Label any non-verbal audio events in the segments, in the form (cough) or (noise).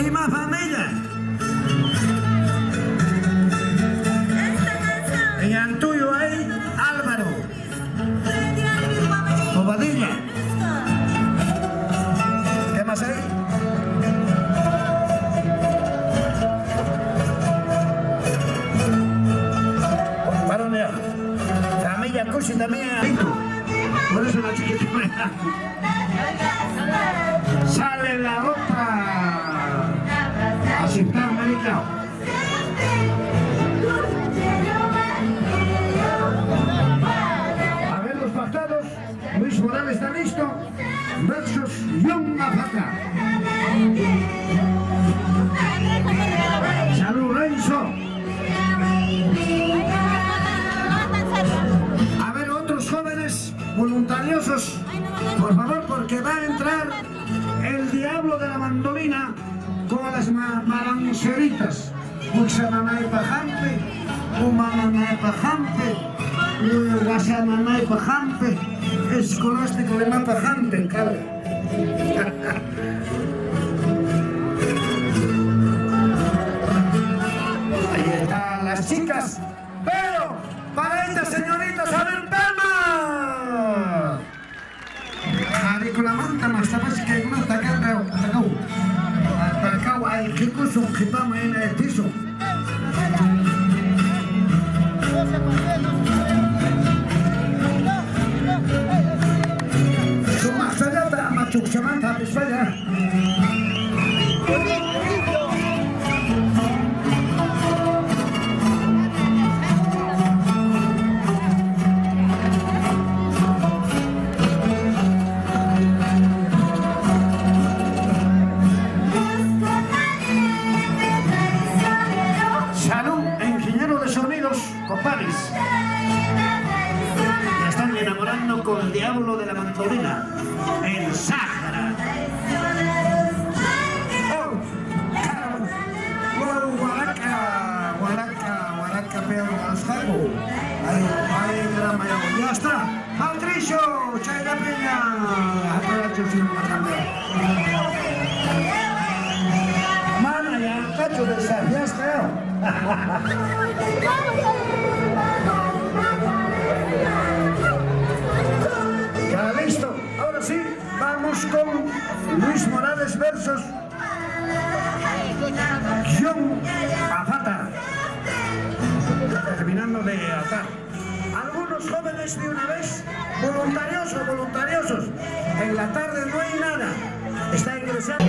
y más ma marancheritas. Uxananay pajampe, umananay pajampe, guasananay pajampe, escolástico de mapajampe, cabra. (laughs) Ahí están las chicas, pero para estas señoritas, a ver, Atacado al que con su Peña. Aparato sin cambiar. Mana, ya, cacho de Safias, creo. Ya listo. Ahora sí, vamos con Luis Morales versus John Azata. Terminando de atar. Algunos jóvenes de una vez, voluntariosos, voluntariosos. En la tarde no hay nada. Está ingresando.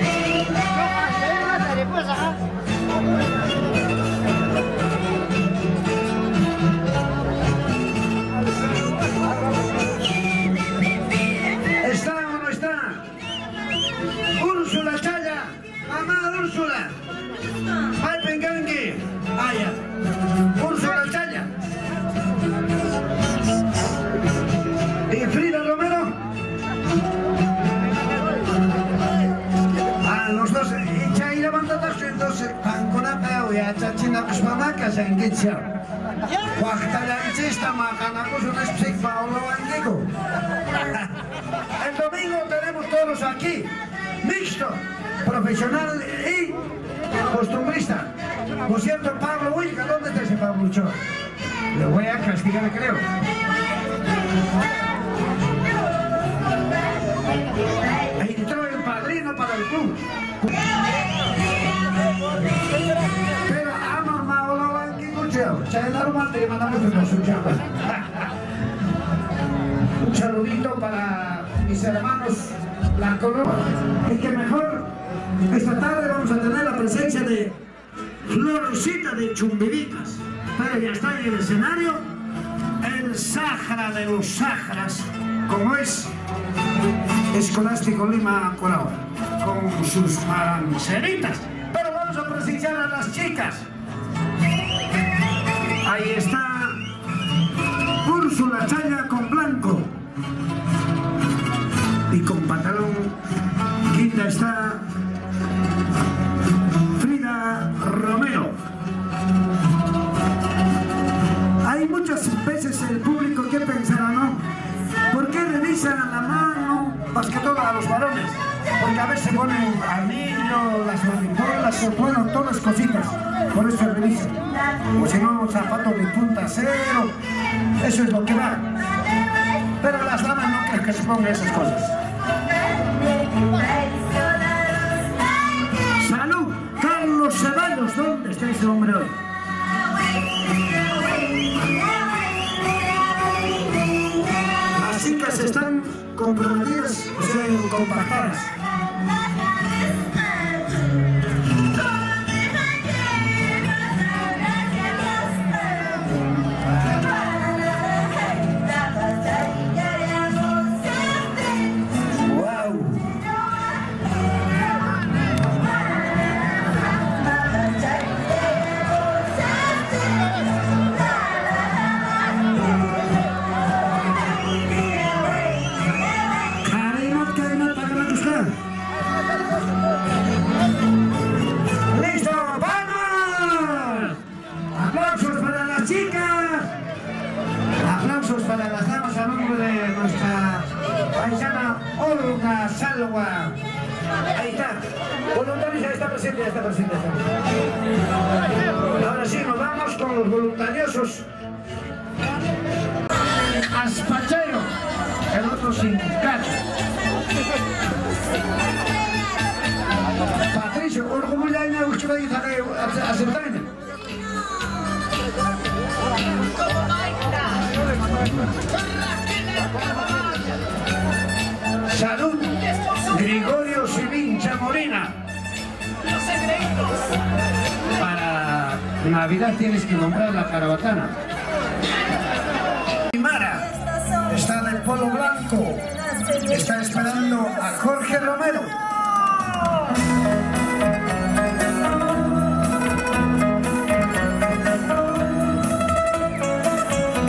¿Está o no está? Úrsula Chaya, mamá Úrsula. Ay, Pengangue. El domingo tenemos todos aquí, mixto, profesional y costumbrista. Por cierto, Pablo Huica, ¿dónde está ese Pablo Ochoa? Le voy a castigar, creo. Entró el padrino para el club. La que mandamos en los Un saludito para mis hermanos Blanco Es que mejor esta tarde vamos a tener la presencia de Florcita de Chumbiricas. Pero ya está en el escenario el Sáhara de los Sáharas, como es Escolástico Lima Colao, con sus maranceritas. Pero vamos a presenciar a las chicas. Ahí está Úrsula Chaya con blanco y con pantalón. Quinta está Frida Romeo. Hay muchas veces el público Porque a veces ponen al niño, las manipulas, bueno, todas cositas. Por eso revisan. O si no, zapatos de punta cero. Eso es lo que va. Pero las damas no quieren que se pongan esas cosas. ¡Salud! Carlos Ceballos, ¿dónde está ese hombre hoy? Las chicas están comprometidas, o sea, compactadas. Navidad tienes que comprar la carabatana. Mara está del polo blanco. Está esperando a Jorge Romero.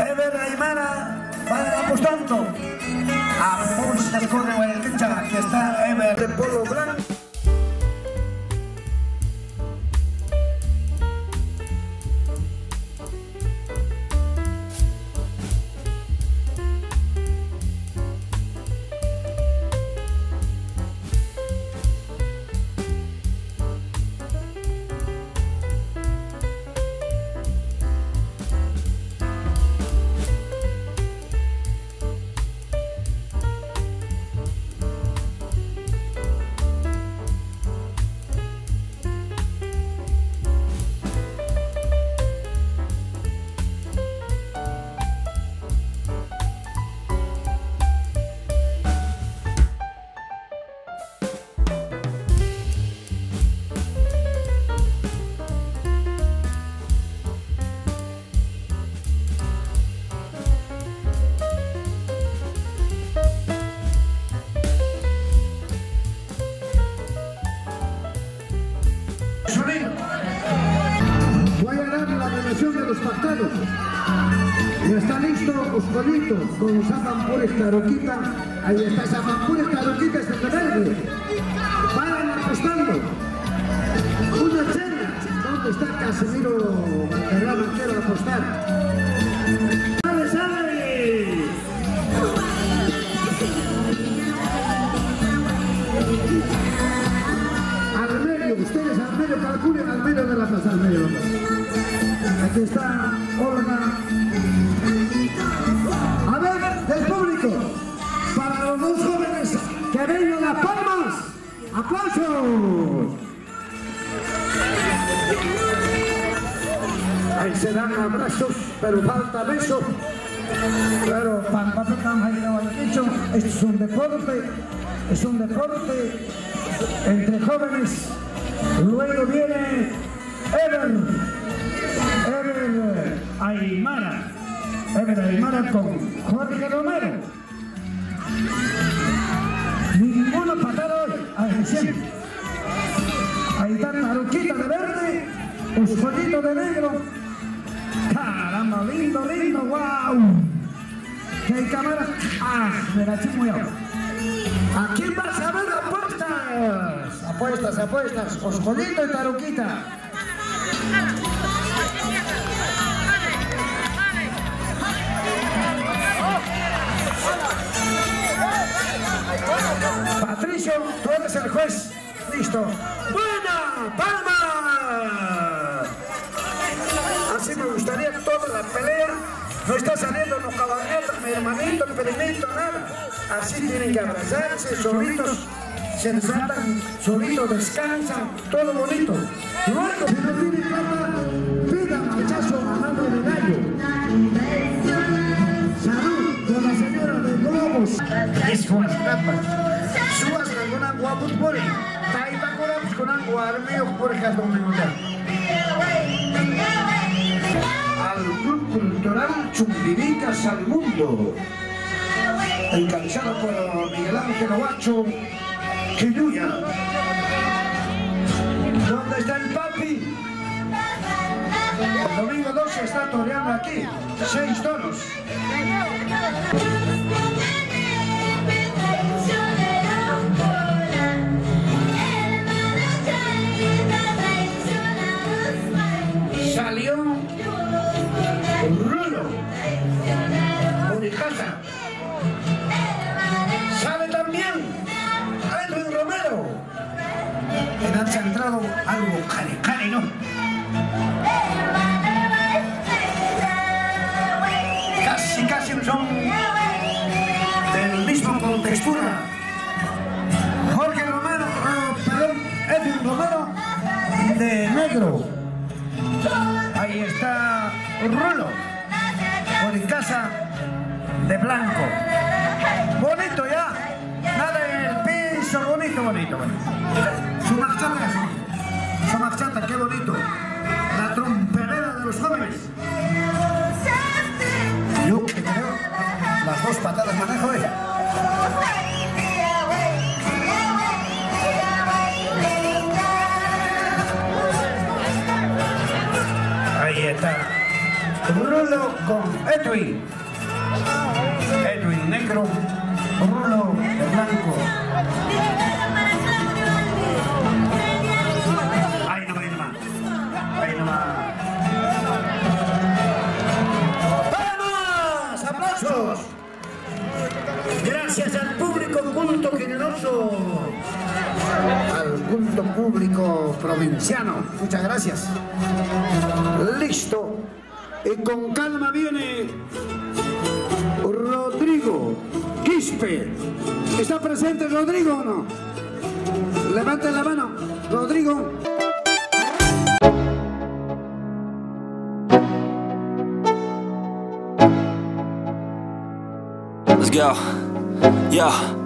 Ever Aymara van apostando a Pulsas corre Con Zapampures Caroquita. Ahí está Zapampures Caroquita, es el verde. Vayan apostando. Una cena. ¿Dónde está Casimiro Valderrama? Quiero apostar. Palmas, ¡aplausos! Ahí se dan abrazos, pero falta besos. Pero esto es un deporte, es un deporte entre jóvenes. Luego viene Ever, Ever Aymara, Ever Aymara con Jorge Romero. Ninguna patada hoy, ahí está Taruquita de verde, Oscuelito de negro. Caramba, lindo, lindo, wow. Que hay cámara. Ah, me la muy Aquí vas a ver apuestas. Apuestas, apuestas. Oscuelito y Taruquita. Patricio, tú eres el juez. Listo. ¡Buena! ¡Palma! Así me gustaría toda la pelea. No está saliendo los caballeros, mi hermanito, mi primito, nada. Así tienen que abrazarse, solitos se desatan, solitos descansan, todo bonito. Luego, si no tiene plata, pida machazo a mano de gallo. Salud con la señora de Globos. Es las tapas. Con agua armeo por ejemplo Al Club Cultural Chumbivicas al Mundo. Encabezado por Miguel Ángel Ovacho Quilluya. ¿Dónde está el papi? El domingo 12 está toreando aquí. Seis toros. Algo care, ¿no? Casi, casi son del mismo contextura. Jorge Romero, uh, perdón, Edwin Romero de negro. Ahí está Rulo, por casa de blanco. Bonito ya, bonito, bonito. Su marchata, su marchata, qué bonito. La tromperera de los jóvenes. Yo que creo, las dos patadas manejo ella. Ahí está. Rulo con Edwin. Edwin negro, Rulo blanco. Público provinciano. Muchas gracias. Listo. Y con calma viene Rodrigo Quispe. ¿Está presente Rodrigo o no? Levante la mano. Rodrigo. Yo I'm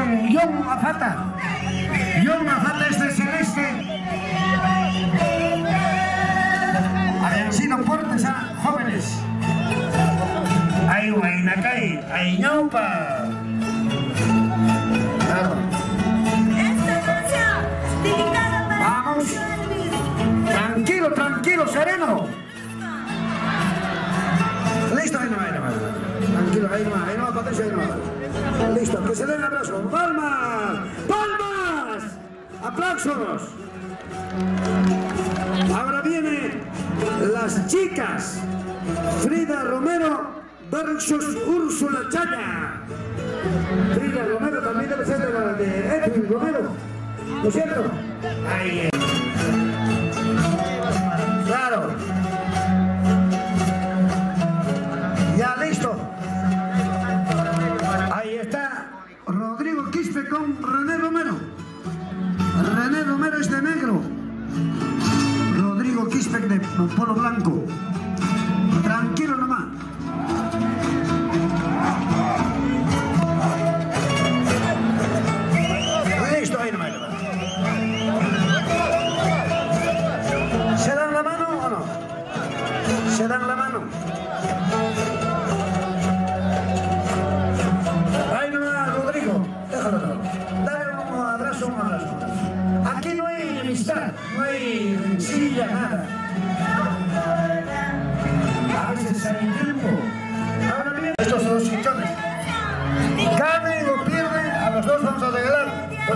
con John Mazata. John Mazata es de Celeste. Adensino Portes a jóvenes. Ay, Guainacay, ay, Ñaupa. Vamos. Tranquilo, tranquilo, sereno. Listo, ahí no, ahí no. Tranquilo, ahí no, ahí no, ahí no. Listo, que se den abrazo. ¡Palmas! ¡Palmas! ¡Aplausos! Ahora vienen las chicas. Frida Romero versus Úrsula Chaya. Frida Romero también debe ser de la de Edwin Romero. ¿No es cierto? Ahí es.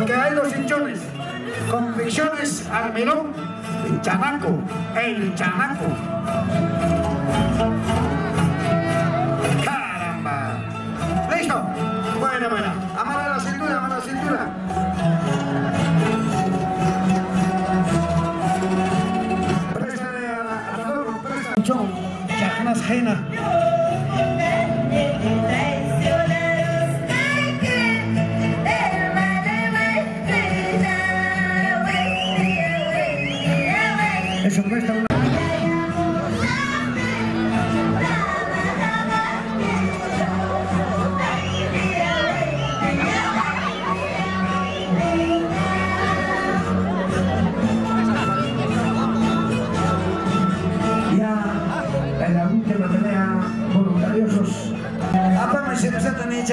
donde hay los hinchones, convicciones al melón, el chamaco, el chamaco. ¡Caramba! ¿Listo? Bueno, bueno, amarra la cintura, la cintura. Préstale a, a la presta. Hinchón, ajenas.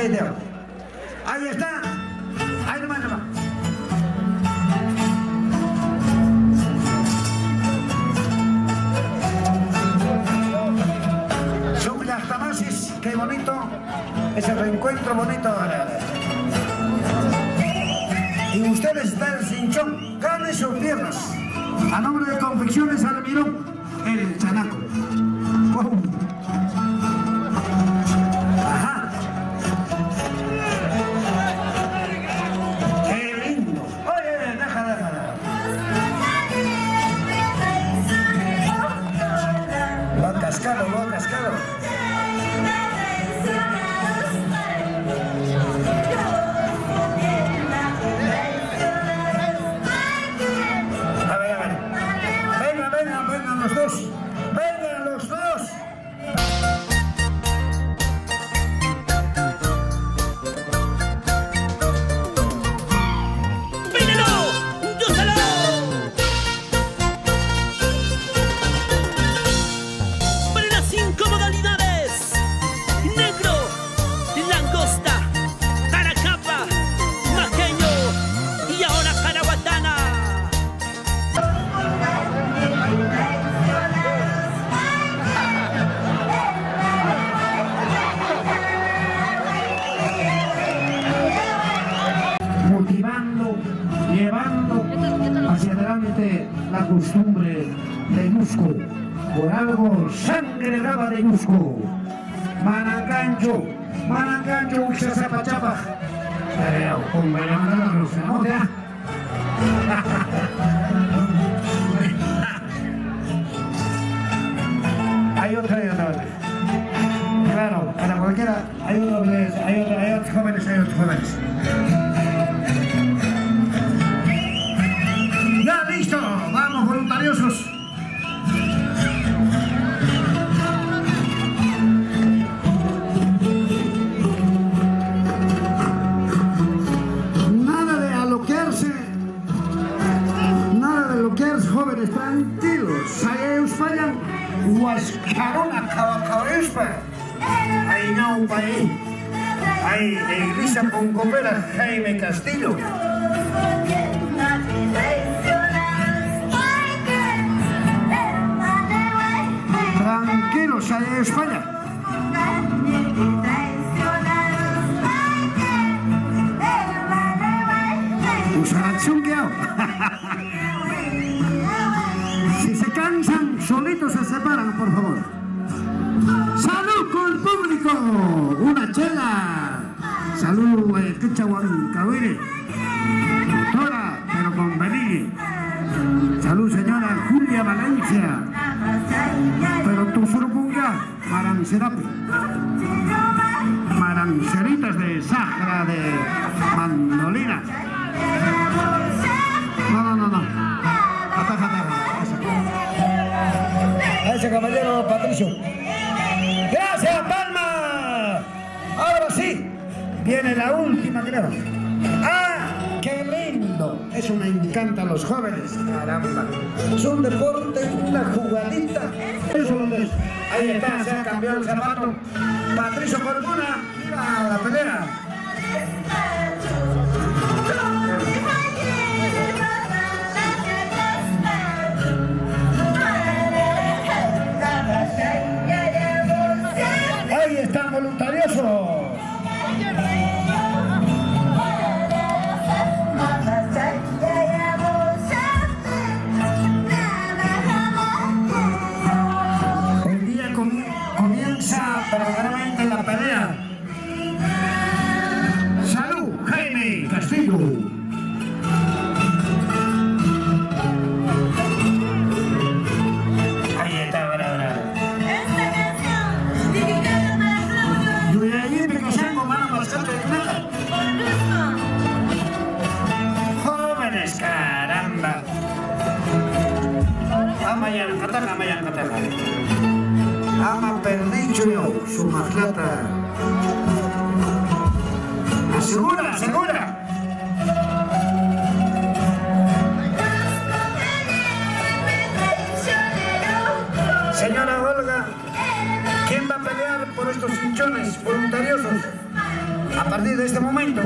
say them. De Yusco. Por algo sangre brava de Yusco. Manacancho, Manacancho, Uxasapa Chapa. Pero con Bayamanano, ¿no? (laughs) país. Ahí, Iglesia Poncopera, Jaime Castillo. Tranquilos, en España. Usarán (laughs) Si se cansan, solitos se separan, por favor. ¡Salud, eh, Quechahuan, Cahuire! Doctora, pero con Benigni. ¡Salud, señora Julia Valencia! Pero tu surpunga, Marancerape. Maranceritas de Sahara, de ¡Ah! ¡Qué lindo! Eso me encanta a los jóvenes. Caramba. Es un deporte, una jugadita. Eso lo es. Ahí está, se ha cambiado el zapato. Patricio Corcuna, mira la pelea. Perdicho yo, su maslata. Segura, segura. Señora Olga, ¿quién va a pelear por estos hinchones voluntariosos? A partir de este momento.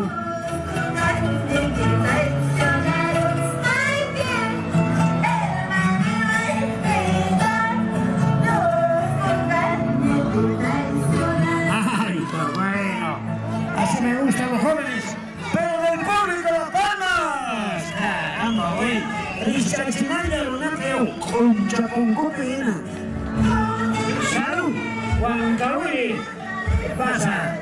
Lunateo! ¡Concha con copena! ¡Salud! ¡Juan Cauri! ¿Qué pasa?